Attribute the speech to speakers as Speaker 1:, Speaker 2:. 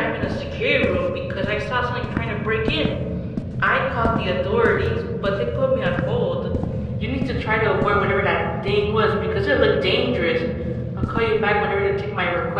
Speaker 1: I'm in a security room because I saw something trying to break in. I called the authorities, but they put me on hold. You need to try to avoid whatever that thing was because it looked dangerous. I'll call you back whenever to take my request.